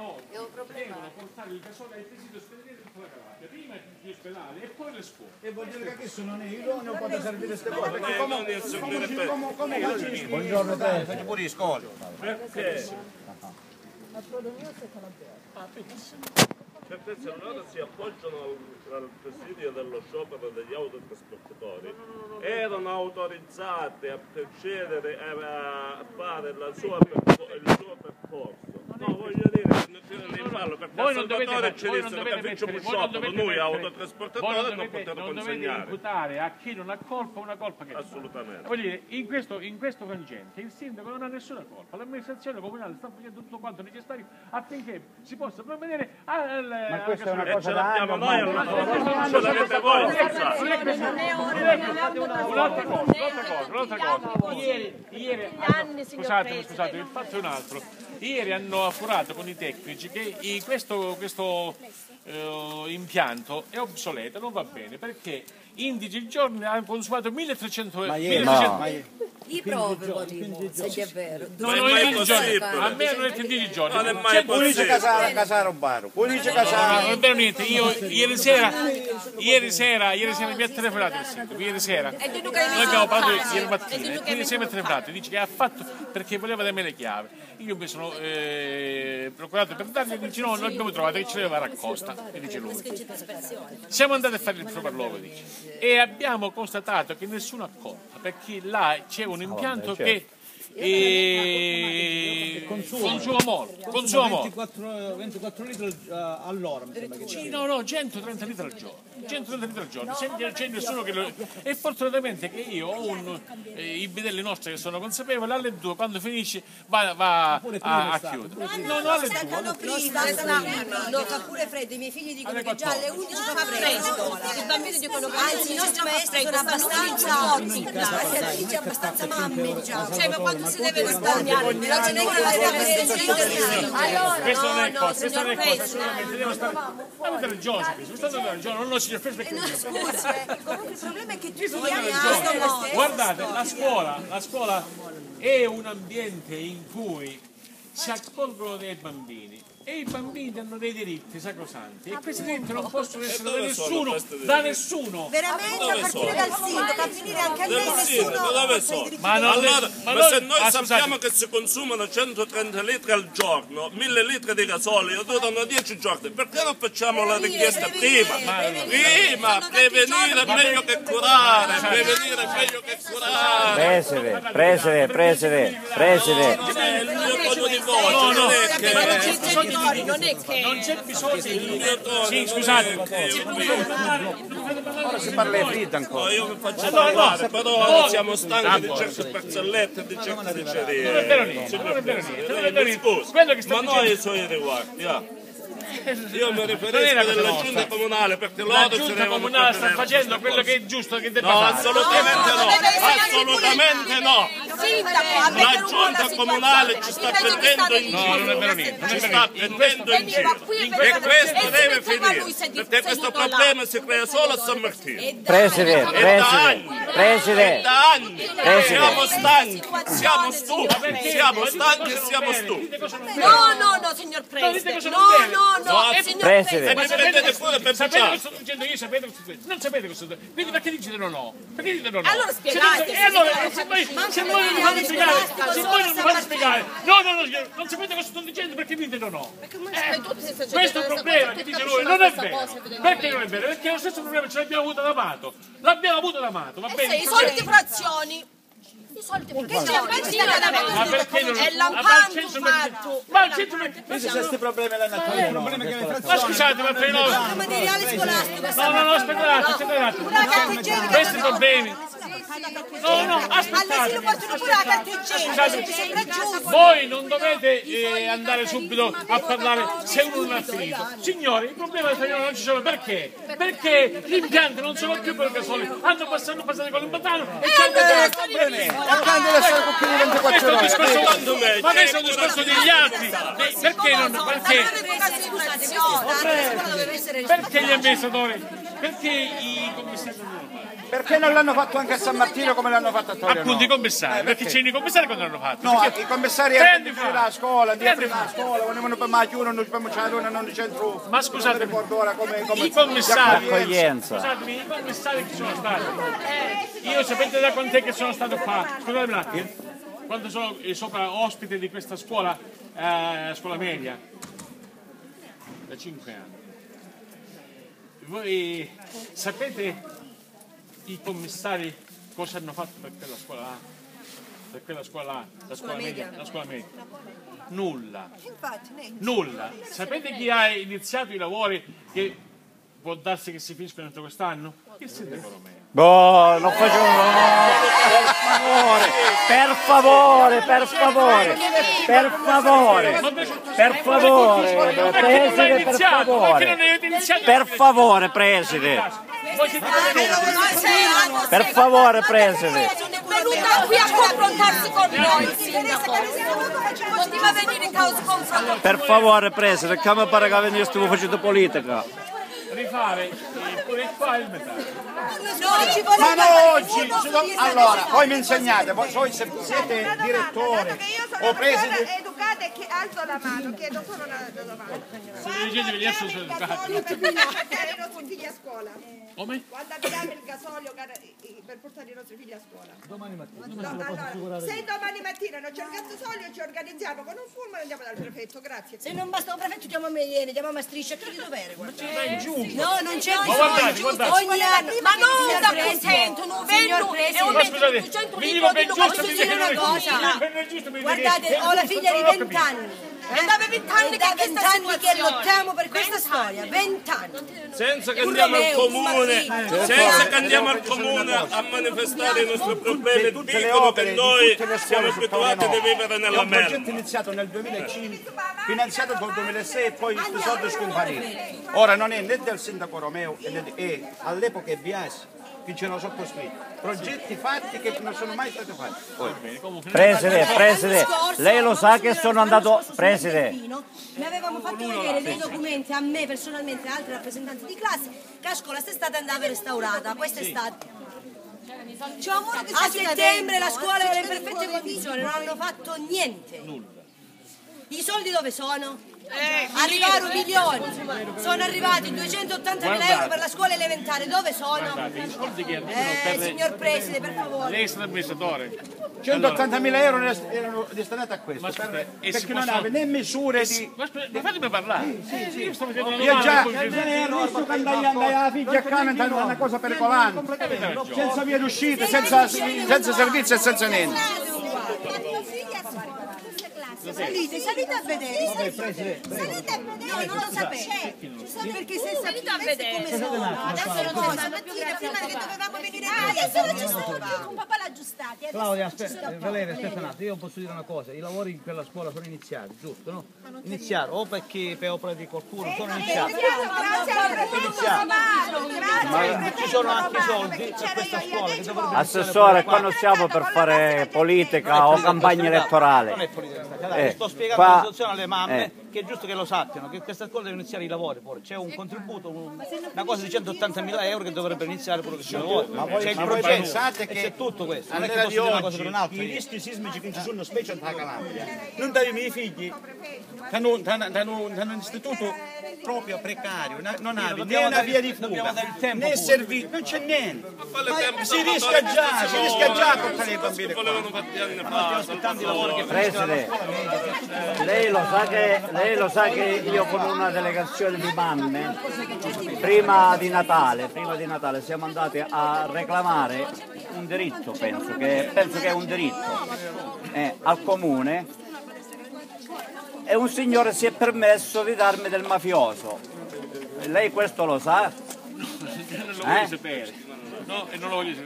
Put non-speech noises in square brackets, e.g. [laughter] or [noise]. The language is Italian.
un problema. devono portare il gasole ai presidi ospedalieri di tutta la Calabria, prima gli ospedali e poi le scuole. E vuol dire che questo non è idoneo, potete servire queste cose. Perché Eh, come, come, come, come Buongiorno te, fate pure i scoli. Perché? Certezza loro si appoggiano al, al presidio dello sciopero degli autotrasportatori. Erano autorizzati a procedere a, a fare la il suo percorso. No, voglio dire che non ballo perché Voi non dovete, voi non mettere, un voi non sciopero, dovete noi mettere- autotrasportatori non non dovete, non dovete consegnare. imputare a chi non ha colpa una colpa che ha. Assolutamente. Voglio dire, in questo, in questo frangente il sindaco non ha nessuna colpa, l'amministrazione comunale sta facendo tutto quanto necessario affinché si possa provvedere al... Ma questa è una cosa da anni, noi, allora ce l'avete voi, scusate. Un'altra cosa, un'altra cosa, un'altra cosa. Ieri, ieri il fatto è un altro. Ieri hanno appurato con i tecnici che i- questo, questo eh, impianto è obsoleto, non va bene, perché indice il giorno ha consumato 1300 euro. I provi volevo, se è vero. No, Ma è mai possibile? A me hanno detto 10 giorni. Non è mai possibile. Casaro, Casaro Baro, pulisce No, Casaro. non è vero niente, io ieri sera, ieri sera, ieri sera mi ha telefonato il sindaco, ieri sera, noi abbiamo parlato ieri mattina, e ieri sera mi ha telefonato, dice che ha fatto perché voleva da me le chiavi, io mi sono eh, procurato per dargli, dice no, non abbiamo trovato che ce l'aveva raccosta, mi dice lui. Siamo andati a fare il sopralluogo, dice, e abbiamo constatato che nessuno ha colpa, perché là c'è un impianto che consuma molto, consuma molto. 24, 24 litri eh, all'ora, Sì, no, no, 130 litri al giorno. 130 litri al giorno, senza c'è nessuno che lo... E fortunatamente che io ho un, eh, i bidelli nostri che sono consapevoli, alle due quando finisce va, va a, a chiudere. No, no, alle due. Staccano prima, no, fa pure freddo, i miei figli dicono che già alle 11 fa freddo. I bambini dicono che Anzi, i nostri maestri sono abbastanza dice abbastanza mamme, diciamo. Cioè, ma quando si deve risparmiare? Non ce n'è che la Allora, Questo non no, è no, cosa, questo non è cosa, Presidente. assolutamente, devo stare... Avete ragione, questo sta dando ragione, non lo signor. No, scusa, eh, comunque il problema è che hanno lo stesso. Guardate, la scuola, la scuola è un ambiente in cui si accolgono dei bambini e i bambini hanno dei diritti sacrosanti e questi diritti non possono essere da nessuno, da nessuno. Veramente, a partire dal sindaco, a finire anche a lei, nessuno Ma non- Allora, ma ma, noi- se noi ah, sappiamo che si consumano 130 litri al giorno, 1000 litri di gasolio durano 10 giorni, perché non facciamo la richiesta prima? Prima, prevenire è meglio che curare, prevenire è meglio che curare. Preside, preside, preside, preside. Eh, voce non è che... Ma non c'è bisogno di non è che non c'è bisogno di Sì, scusate, Ora si parla di fritta No, ancora. io mi faccio parlare, però siamo stanchi di certe barzellette e di certe Non è dicerie. vero niente, non è vero niente, non è vero niente. Quello che sta ma noi ai suoi riguardi, ah. Io mi riferisco della giunta comunale perché La loro ci giunta devono comunale sta facendo quello che è giusto che debba No, fare. assolutamente no, assolutamente no. La giunta comunale ci sta prendendo in No, non è vero giro. Ci sta prendendo in giro. e questo deve finire. Perché questo problema si crea solo a San Martino. Preside, E da anni. siamo stanchi, siamo stufi, siamo stanchi e siamo stufi. No, no, no, signor Presidente. No, deve. no, no, Preside. E prendete pure per Sapete bruciare. cosa sto dicendo io? Sapete cosa sto dicendo? Non sapete cosa sto dicendo. Quindi perché dite no no? Perché dite no no? Allora spiegate, E allora, se voi, non mi fate spiegare, se voi non mi fate spiegare, no no no, non sapete cosa sto dicendo perché dite no no? Eh, questo è un problema che dice lui, non è vero. Perché non è vero? Perché lo stesso problema ce l'abbiamo avuto da Amato. L'abbiamo avuto da Amato, va bene? Eh I soliti frazioni. I soliti frazioni. Ma perché non È ma al lampanto centro fatto. Ma al centro perché? questi problemi la natura, il problema è che le Ma scusate, ma per no. Materiale scolastico. No, no, no, aspettate un aspettate un. Questi problemi. No, no, aspettate. All'asilo portano pure la carta igienica, se Scusate, ci sembra giusto. voi non dovete eh, andare subito a parlare se uno non ha finito. Signori, il problema italiano non ci sono perché? Perché gli impianti non sono più per gasoli, hanno passato passare con il batano e ci hanno dato A candela sta cucchiaino 24 questo è un discorso, ma questo è un discorso degli altri. Perché non? Perché? Perché gli amministratori? Perché i commissari? Perché non l'hanno fatto anche a San Martino come l'hanno fatto a Torino? Appunto i commissari, Eh, perché c'erano i commissari quando l'hanno fatto. No, Perché- i commissari erano anni di fa. la scuola, di Tre anni la fa. scuola, quando venivano per Macchiuno, non ci c'è l'una, non centro. Ma scusate, non mi ricordo ora come, come I commissari, Accoglienza. scusatemi, i commissari chi sono stati? Io sapete da quant'è che sono stato qua? Scusatemi un attimo. Quando sono sopra ospite di questa scuola, eh, scuola media? Da 5 anni. Voi sapete i commissari cosa hanno fatto per quella scuola là? Per quella scuola là, la scuola media, la scuola media? Nulla. Nulla. Sapete chi ha iniziato i lavori che può darsi che si finiscono entro quest'anno? Il sindaco Romeo. Boh, non facciamo. no, Per favore, per favore, per favore, per favore, per favore, preside, per iniziato? Perché non favore. Per favore, preside. Per favore, preside. è venuta qui a confrontarsi con noi il sindaco. Poteva venire in causa confronto. Per favore, preside, che mi pare che venire stiamo facendo politica. rifare eh, pure il Ma no, oggi, allora, voi mi insegnate, voi se siete io sono o una alzo la mano, chiedo solo una domanda. Gli esseri sono educati. Per portare i nostri figli a scuola. Come? Quando abbiamo il gasolio per portare i nostri figli a scuola. Domani mattina. allora, se domani mattina non c'è il gasolio ci organizziamo con un pullman e andiamo dal prefetto, grazie. Se non basta un prefetto chiamiamo ieri, chiamiamo a striscia, che di dovere guarda. giù. No, non c'è Ma guardate. Ogni anno. Ma non da Presidente, contento, non signor vengo e Presidente, un Ma metro scusate, 200 venivo litri di una cosa. Guardate, ho la figlia di non ho capito. 20 anni. E da 20 anni E che da questa 20 anni che lottiamo per questa storia, 20 anni. Senza che andiamo al comune, senza che andiamo al comune a manifestare i nostri problemi, dicono che noi siamo abituati a vivere È nella un progetto merda. iniziato nel 2005, finanziato col 2006 e poi questi soldi scompariti. Ora non è né del sindaco Romeo e né- è all'epoca è Biasi che ce l'ho sottoscritto. Progetti fatti che non sono mai stati fatti. Preside, preside, lei lo sa che sono andato, preside, Mi avevamo fatto vedere dei documenti a me personalmente e altri rappresentanti di classe che la scuola quest'estate andava restaurata, quest'estate. A settembre la scuola era in perfette condizioni, non hanno fatto niente. I soldi dove sono? Arrivarono milioni, sono arrivati 280 mila euro per la scuola elementare, dove sono? Guardate, i soldi che arrivano Eh, per signor Preside, per favore. lei è amministratore. 180.000 euro erano destinati a questo, Ma per- e si perché non aveva né misure di... Ma, ma fatemi parlare. Eh, Io sto facendo una Io già, poi- visto che andai, andai alla figlia a è una cosa pericolante, senza via d'uscita, senza, senza servizio e senza niente. Salite, salite a vedere. Salite a vedere. No, non lo sapete. Perché se salite a vedere come sono. Adesso non c'è stamattina, prima che dovevamo venire noi. Adesso non ci sono più. Un papà l'ha aggiustati. Claudia, aspetta, Valeria, aspetta un attimo, io posso dire una cosa, i lavori in quella scuola sono iniziati, giusto? No? Iniziati, o perché per opera di qualcuno sono iniziati. Ma ci sono anche i soldi per questa scuola che assessore, qua non siamo per fare politica o campagna Non elettorale. Eh, sto spiegando qua- la situazione alle mamme eh. che è giusto che lo sappiano, che questa scuola deve iniziare i lavori, poi c'è un contributo, un- una cosa di 180 mila euro che dovrebbe iniziare pure questi lavori. c'è il ma voi progetto pensate e che c'è tutto questo, non è che posso di dire una cosa oggi per un'altra. i rischi sismici che ci sono specie nella Calabria. Non dai i miei figli. Hanno, hanno- hanno- hanno un istituto proprio precario non- hai né una via di fuga né servizio non c'è niente. Tempo si rischia già si rischia già portare i bambini che qua. volevano fatti anni fa. aspettando i lavori che Preside, lei lo sa che, lei lo sa che io con una delegazione di mamme, prima di Natale, prima di Natale siamo andati a reclamare un diritto, penso che, penso che è un diritto, eh, al comune e un signore si è permesso di darmi del mafioso. Lei questo lo sa? [laughs] Non lo voglio sapere. No, e non lo voglio sapere.